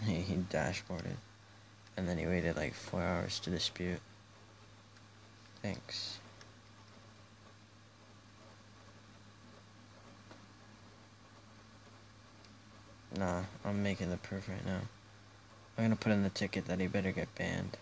he he dashboarded. And then he waited like four hours to dispute. Thanks. Nah, I'm making the proof right now. I'm gonna put in the ticket that he better get banned.